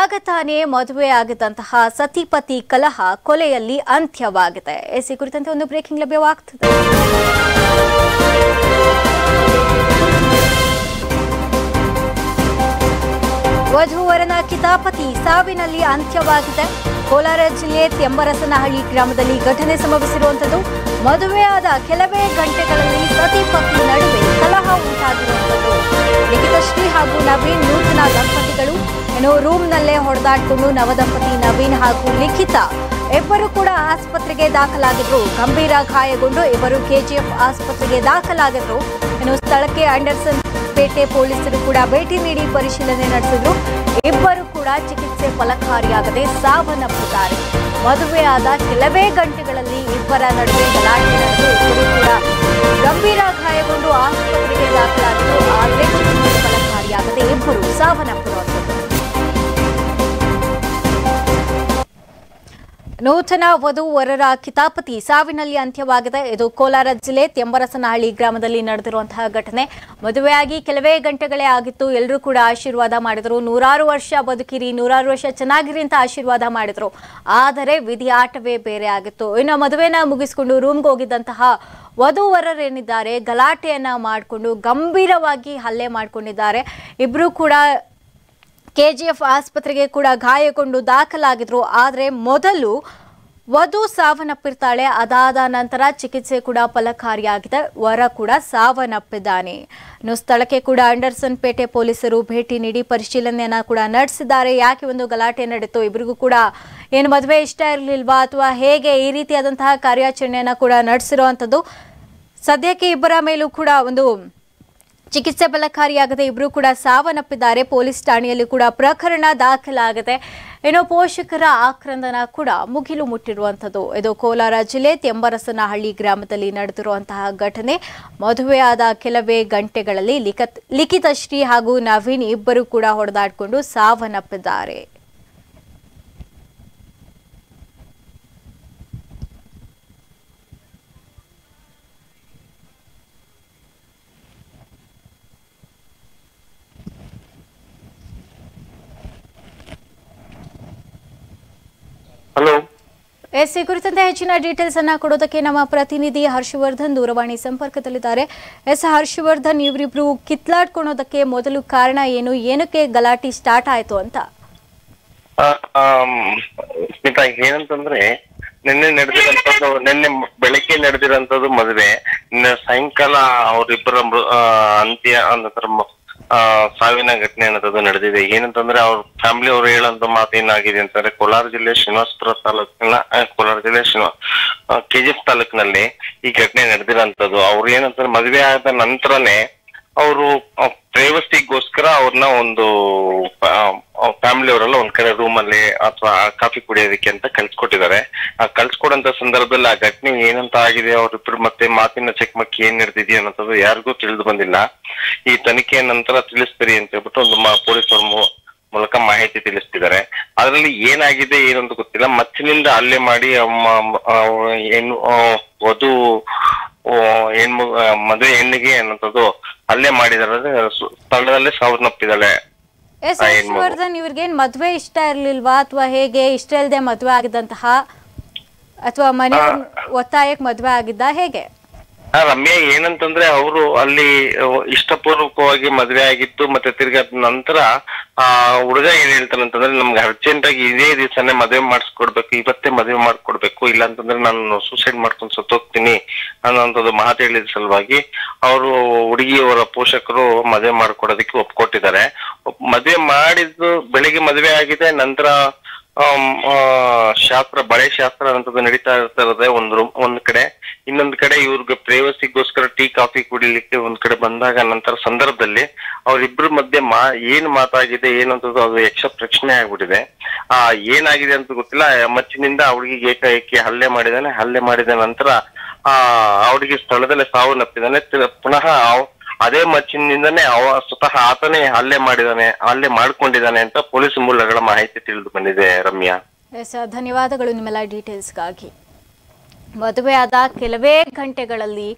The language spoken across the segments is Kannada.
ಆಗ ತಾನೇ ಮದುವೆ ಆಗಿದ್ದಂತಹ ಸತಿಪತಿ ಕಲಹ ಕೊಲೆಯಲ್ಲಿ ಅಂತ್ಯವಾಗಿದೆ. ಎಸಿ ಕುರಿತಂತೆ ಒಂದು ಬ್ರೇಕಿಂಗ್ ಲಭ್ಯವಾಗ್ತದೆ. ವಧುವರನ ಕಿತಾಪತಿ ಸಾವಿನಲ್ಲಿ ಅಂತ್ಯವಾಗಿದೆ. ಕೋಲಾರ ಜಿಲ್ಲೆ ತೆಂಬರಸನಹಳ್ಳಿ ಗ್ರಾಮದಲ್ಲಿ ಘಟನೆ ಸಂಭವಿಸಿರುವಂಥದ್ದು. ಮದುವೆಯಾದ ಕೆಲವೇ ಗಂಟೆಗಳಲ್ಲಿ ಸತಿಪತಿ ನಡುವೆ ಕಲಹ ಉಂಟಾಗಿರುವಂಥದ್ದು ಲಿಖಿತಶ್ರೀ ಹಾಗೂ ನವೀನ್ ನೂತನ ದಂಪತಿಗಳು. ಏನು ರೂಮ್ನಲ್ಲೇ ಹೊಡೆದಾಡಿಕೊಂಡು ನವದಂಪತಿ ನವೀನ್ ಹಾಗೂ ಲಿಖಿತ ಇಬ್ಬರು ಕೂಡ ಆಸ್ಪತ್ರೆಗೆ ದಾಖಲಾಗಿದ್ರು. ಗಂಭೀರ ಗಾಯಗೊಂಡು ಇಬ್ಬರು ಕೆಜಿಎಫ್ ಆಸ್ಪತ್ರೆಗೆ ದಾಖಲಾಗಿದ್ರು. ಇನ್ನು ಸ್ಥಳಕ್ಕೆ ಅಂಡರ್ಸನ್ ಪೇಟೆ ಪೊಲೀಸರು ಕೂಡ ಭೇಟಿ ನೀಡಿ ಪರಿಶೀಲನೆ ನಡೆಸಿದ್ರು. ಇಬ್ಬರು ಕೂಡ ಚಿಕಿತ್ಸೆ ಫಲಕಾರಿಯಾಗದೆ ಸಾವನ್ನಪ್ಪಿದ್ದಾರೆ. ಮದುವೆಯಾದ ಕೆಲವೇ ಗಂಟೆಗಳಲ್ಲಿ ಇಬ್ಬರ ನಡುವೆ ಗಲಾಟೆ ನಡೆದು ಇಬ್ಬರು ಕೂಡ ಗಂಭೀರ ಗಾಯಗೊಂಡು ಆಸ್ಪತ್ರೆಗೆ ದಾಖಲಾಗಿದ್ದು, ಆದರೆ ಚಿಕಿತ್ಸೆ ಫಲಕಾರಿಯಾಗದೆ ಇಬ್ಬರು ಸಾವನ್ನಪ್ಪಿರುವಂಥದ್ದು ನೂತನ ವಧು ವರರ ಕಿತಾಪತಿ ಸಾವಿನಲ್ಲಿ ಅಂತ್ಯವಾಗಿದೆ. ಇದು ಕೋಲಾರ ಜಿಲ್ಲೆ ತೆಂಬರಸನಹಳ್ಳಿ ಗ್ರಾಮದಲ್ಲಿ ನಡೆದಿರುವಂತಹ ಘಟನೆ. ಮದುವೆಯಾಗಿ ಕೆಲವೇ ಗಂಟೆಗಳೇ ಆಗಿತ್ತು. ಎಲ್ಲರೂ ಕೂಡ ಆಶೀರ್ವಾದ ಮಾಡಿದರು. ನೂರಾರು ವರ್ಷ ಬದುಕಿರಿ, ನೂರಾರು ವರ್ಷ ಚೆನ್ನಾಗಿರಿ ಅಂತ ಆಶೀರ್ವಾದ ಮಾಡಿದರು. ಆದರೆ ವಿಧಿ ಆಟವೇ ಬೇರೆ ಆಗಿತ್ತು. ಇನ್ನು ಮದುವೆನ ಮುಗಿಸಿಕೊಂಡು ರೂಮ್ಗೆ ಹೋಗಿದ್ದಂತಹ ವಧುವರರೇನಿದ್ದಾರೆ, ಗಲಾಟೆಯನ್ನ ಮಾಡಿಕೊಂಡು ಗಂಭೀರವಾಗಿ ಹಲ್ಲೆ ಮಾಡಿಕೊಂಡಿದ್ದಾರೆ. ಇಬ್ಬರು ಕೂಡ ಕೆಜಿಎಫ್ ಆಸ್ಪತ್ರೆಗೆ ಕೂಡ ಗಾಯಗೊಂಡು ದಾಖಲಾಗಿದ್ರು. ಆದರೆ ಮೊದಲು ವಧು ಸಾವನ್ನಪ್ಪಿರ್ತಾಳೆ. ಅದಾದ ನಂತರ ಚಿಕಿತ್ಸೆ ಕೂಡ ಫಲಕಾರಿಯಾಗಿದೆ. ವರ ಕೂಡ ಸಾವನ್ನಪ್ಪಿದ್ದಾನೆ. ಇನ್ನು ಸ್ಥಳಕ್ಕೆ ಕೂಡ ಅಂಡರ್ಸನ್ ಪೇಟೆ ಪೊಲೀಸರು ಭೇಟಿ ನೀಡಿ ಪರಿಶೀಲನೆಯನ್ನು ಕೂಡ ನಡೆಸಿದ್ದಾರೆ. ಯಾಕೆ ಒಂದು ಗಲಾಟೆ ನಡೀತು ಇಬ್ಬರಿಗೂ ಕೂಡ ಏನು ಮದುವೆ ಇಷ್ಟ ಇರಲಿಲ್ವಾ? ಅಥವಾ ಹೇಗೆ ಈ ರೀತಿಯಾದಂತಹ ಕಾರ್ಯಾಚರಣೆಯನ್ನು ಕೂಡ ನಡೆಸಿರುವಂಥದ್ದು ಸದ್ಯಕ್ಕೆ ಇಬ್ಬರ ಮೇಲೂ ಕೂಡ ಒಂದು ಚಿಕಿತ್ಸೆ ಫಲಕಾರಿಯಾಗದೆ ಇಬ್ಬರು ಕೂಡ ಸಾವನ್ನಪ್ಪಿದ್ದಾರೆ. ಪೊಲೀಸ್ ಠಾಣೆಯಲ್ಲಿ ಕೂಡ ಪ್ರಕರಣ ದಾಖಲಾಗದೆ ಇನ್ನು ಪೋಷಕರ ಆಕ್ರಂದನ ಕೂಡ ಮುಗಿಲು ಮುಟ್ಟಿರುವಂಥದ್ದು. ಇದು ಕೋಲಾರ ಜಿಲ್ಲೆ ತೆಂಬರಸನಹಳ್ಳಿ ಗ್ರಾಮದಲ್ಲಿ ನಡೆದಿರುವಂತಹ ಘಟನೆ. ಮದುವೆಯಾದ ಕೆಲವೇ ಗಂಟೆಗಳಲ್ಲಿ ಲಿಖತ್ ಲಿಖಿತ ಶ್ರೀ ಹಾಗೂ ನವೀನ್ ಇಬ್ಬರು ಕೂಡ ಹೊಡೆದಾಡಿಕೊಂಡು ಸಾವನ್ನಪ್ಪಿದ್ದಾರೆ. ಹಲೋ. ಎಸ್ ಈ ಕುರಿತಂತೆ ಹೆಚ್ಚಿನ ಡೀಟೇಲ್ಸ್ ಅನ್ನ ಕೊಡೋದಕ್ಕೆ ನಮ್ಮ ಪ್ರತಿನಿಧಿ ಹರ್ಷವರ್ಧನ್ ದೂರವಾಣಿ ಸಂಪರ್ಕದಲ್ಲಿದ್ದಾರೆ. ಎಸ್ ಹರ್ಷವರ್ಧನ್ ಇವರಿಬ್ರು ಕಿತ್ಲಾಡ್ಕೊಳೋದಕ್ಕೆ ಮೊದಲು ಕಾರಣ ಏನು? ಏನಕ್ಕೆ ಗಲಾಟಿ ಸ್ಟಾರ್ಟ್ ಆಯ್ತು ಅಂತ? ಸ್ಮಿತಾ ಏನಂತಂದ್ರೆ ನಿನ್ನೆ ನಡೆದಿರಂತದ್ದು ನಿನ್ನೆ ಬೆಳಿಗ್ಗೆ ನಡೆದಿರಂತದ್ದು ಮದುವೆ. ಸಾಯಂಕಾಲ ಅವರಿಬ್ಬರ ಅಂತ್ಯ ಆ, ಸಾವಿನ ಘಟನೆ ಅನ್ನೋದು ನಡೆದಿದೆ. ಏನಂತಂದ್ರೆ ಅವ್ರ ಫ್ಯಾಮಿಲಿ ಅವ್ರು ಹೇಳಂತ ಮಾತು ಏನಾಗಿದೆ ಅಂತಂದ್ರೆ ಕೋಲಾರ ಜಿಲ್ಲೆ ಶ್ರೀನಿವಾಸಪುರ ತಾಲೂಕಿನ ಕೋಲಾರ ಜಿಲ್ಲೆ ಶ್ರೀನಿವಾ ಕೆಜಿಎಫ್ ತಾಲೂಕಿನಲ್ಲಿ ಈ ಘಟನೆ ನಡೆದಿರೋಂಥದ್ದು. ಅವ್ರು ಏನಂತಂದ್ರೆ ಮದುವೆ ಆದ ನಂತರನೇ ಅವರು ಪ್ರೈವಸಿಗೋಸ್ಕರ ಅವ್ರನ್ನ ಒಂದು ಫ್ಯಾಮಿಲಿ ಅವರೆಲ್ಲ ಒಂದ್ ಕಡೆ ರೂಮ್ ಅಲ್ಲಿ ಅಥವಾ ಕಾಫಿ ಕುಡಿಯೋದಕ್ಕೆ ಅಂತ ಕಳ್ಸ್ಕೊಟ್ಟಿದ್ದಾರೆ. ಆ ಕಳ್ಸಿಕೊಡಂತ ಸಂದರ್ಭದಲ್ಲಿ ಆ ಘಟನೆ ಏನಂತ ಆಗಿದೆ, ಅವ್ರಿಬ್ರು ಮತ್ತೆ ಮಾತಿನ ಚಕಮಕಿ ಏನ್ ನಡೆದಿದೆಯಾ ಅನ್ನೋದು ಯಾರಿಗೂ ತಿಳಿದು ಬಂದಿಲ್ಲ. ಈ ತನಿಖೆಯ ನಂತರ ತಿಳಿಸ್ತೀರಿ ಅಂತ ಹೇಳ್ಬಿಟ್ಟು ಒಂದು ಪೊಲೀಸರ ಮೂಲಕ ಮಾಹಿತಿ ತಿಳಿಸ್ತಿದ್ದಾರೆ. ಅದರಲ್ಲಿ ಏನಾಗಿದೆ ಏನಂತ ಗೊತ್ತಿಲ್ಲ. ಮಚ್ಚಿನಿಂದ ಹಲ್ಲೆ ಮಾಡಿ ಏನು ವಧು ಆ, ಮದುವೆ ಹೆಣ್ಣಿಗೆ ಅನ್ನೋದು ಹಲ್ಲೆ ಮಾಡಿದಾರೆ ಸ್ಥಳದಲ್ಲೇ ಸಾವನ್ನಪ್ಪಿದ್ದಾಳೆ ಎಸ್ ಹರ್ಷವರ್ಧನ್ ಇವ್ರಿಗೇನ್ ಮದ್ವೆ ಇಷ್ಟ ಇರ್ಲಿಲ್ವಾ? ಅಥವಾ ಹೇಗೆ? ಇಷ್ಟ ಇಲ್ಲದೆ ಮದ್ವೆ ಆಗಿದಂತಹ ಅಥವಾ ಮನೆ ಒತ್ತಾಯಕ್ಕೆ ಮದ್ವೆ ಆಗಿದ್ದ ಹೇಗೆ? ರಮ್ಯಾ ಏನಂತಂದ್ರೆ ಅವರು ಅಲ್ಲಿ ಇಷ್ಟಪೂರ್ವಕವಾಗಿ ಮದ್ವೆ ಆಗಿತ್ತು ಮತ್ತೆ ತಿರ್ಗದ ನಂತರ, ಆ, ಹುಡುಗ ಏನ್ ಹೇಳ್ತಾನೆ ಅಂತಂದ್ರೆ ನಮ್ಗೆ ಅರ್ಜೆಂಟ್ ಆಗಿ ಇದೇ ದಿವಸನೇ ಮದುವೆ ಮಾಡಿಸ್ಕೊಡ್ಬೇಕು, ಇವತ್ತೇ ಮದುವೆ ಮಾಡ್ಕೊಡ್ಬೇಕು ಇಲ್ಲ ಅಂತಂದ್ರೆ ನಾನು ಸೂಸೈಡ್ ಮಾಡ್ಕೊಂಡು ಸತ್ತೋಗ್ತೀನಿ ಅನ್ನೋಂಥದ್ದು ಮಾತು ಹೇಳಿದ ಸಲುವಾಗಿ ಅವರು ಹುಡುಗಿಯವರ ಪೋಷಕರು ಮದುವೆ ಮಾಡ್ಕೊಡೋದಕ್ಕೆ ಒಪ್ಕೊಟ್ಟಿದ್ದಾರೆ. ಒಪ್- ಮದುವೆ ಮಾಡಿದ್ದು ಬೆಳಿಗ್ಗೆ ಮದುವೆ ಆಗಿದೆ, ನಂತರ ಶಾಸ್ತ್ರ, ಬಳೆ ಶಾಸ್ತ್ರ ಅಂತದ್ದು ನಡೀತಾ ಇರ್ತದೆ ಒಂದ್ ರೂಮ್ ಒಂದ್ ಕಡೆ. ಇನ್ನೊಂದ್ ಕಡೆ ಇವ್ರಿಗೆ ಪ್ರೇವಸಿಗೋಸ್ಕರ ಟೀ, ಕಾಫಿ ಕುಡಿಲಿಕ್ಕೆ ಒಂದ್ ಕಡೆ ಬಂದಾಗ ನಂತರ ಸಂದರ್ಭದಲ್ಲಿ ಅವ್ರಿಬ್ರ ಮಧ್ಯೆ ಮಾ, ಏನ್ ಮಾತಾಗಿದೆ ಏನಂತದ್ದು ಅದು ಯಕ್ಷ ಪ್ರಶ್ನೆ ಆಗ್ಬಿಟ್ಟಿದೆ. ಆ, ಏನಾಗಿದೆ ಅಂತ ಗೊತ್ತಿಲ್ಲ. ಮಚ್ಚಿನಿಂದ ಅವಳಿಗೆ ಏಕಾಏಕಿ ಹಲ್ಲೆ ಮಾಡಿದಾನೆ. ಹಲ್ಲೆ ಮಾಡಿದ ನಂತರ, ಆ, ಅವಳಿಗೆ ಸ್ಥಳದಲ್ಲೇ ಸಾವು ನಪ್ಪಿದಾನೆ. ಪುನಃ ಅದೇ ಮಚ್ಚಿನಿಂದನೇ ಅವ ಸ್ವತಃ ಆತನೇ ಹಲ್ಲೆ ಮಾಡಿದಾನೆ, ಹಲ್ಲೆ ಮಾಡ್ಕೊಂಡಿದ್ದಾನೆ ಅಂತ ಪೊಲೀಸ್ ಮೂಲಗಳ ಮಾಹಿತಿ ತಿಳಿದು ಬಂದಿದೆ ರಮ್ಯಾ. ಎಸ್ ಧನ್ಯವಾದಗಳು ನಿಮ್ಮೆಲ್ಲ ಡೀಟೇಲ್ಸ್ಗಾಗಿ ಮದುವೆಯಾದ ಕೆಲವೇ ಗಂಟೆಗಳಲ್ಲಿ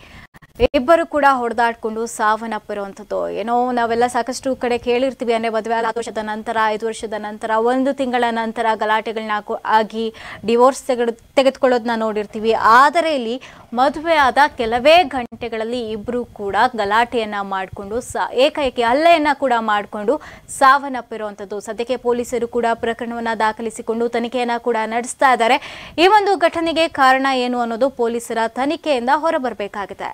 ಇಬ್ಬರು ಕೂಡ ಹೊಡೆದಾಡ್ಕೊಂಡು ಸಾವನ್ನಪ್ಪಿರುವಂಥದ್ದು ಏನೋ ನಾವೆಲ್ಲ ಸಾಕಷ್ಟು ಕಡೆ ಕೇಳಿರ್ತೀವಿ, ಅಂದರೆ ಮದುವೆ ಆದ ವರ್ಷದ ನಂತರ, ಐದು ವರ್ಷದ ನಂತರ, ಒಂದು ತಿಂಗಳ ನಂತರ ಗಲಾಟೆಗಳನ್ನ ಆಗಿ ಡಿವೋರ್ಸ್ ತೆಗೆದು ತೆಗೆದುಕೊಳ್ಳೋದನ್ನ ನೋಡಿರ್ತೀವಿ. ಆದರೆ ಇಲ್ಲಿ ಮದುವೆ ಆದ ಕೆಲವೇ ಗಂಟೆಗಳಲ್ಲಿ ಇಬ್ಬರು ಕೂಡ ಗಲಾಟೆಯನ್ನ ಮಾಡಿಕೊಂಡು, ಸಾ, ಏಕಾಏಕಿ ಹಲ್ಲೆಯನ್ನು ಕೂಡ ಮಾಡಿಕೊಂಡು ಸಾವನ್ನಪ್ಪಿರುವಂಥದ್ದು ಸದ್ಯಕ್ಕೆ ಪೊಲೀಸರು ಕೂಡ ಪ್ರಕರಣವನ್ನ ದಾಖಲಿಸಿಕೊಂಡು ತನಿಖೆಯನ್ನ ಕೂಡ ನಡೆಸ್ತಾ ಇದ್ದಾರೆ. ಈ ಒಂದು ಘಟನೆಗೆ ಕಾರಣ ಏನು ಅನ್ನೋದು ಪೊಲೀಸರ ತನಿಖೆಯಿಂದ ಹೊರಬರಬೇಕಾಗಿದೆ.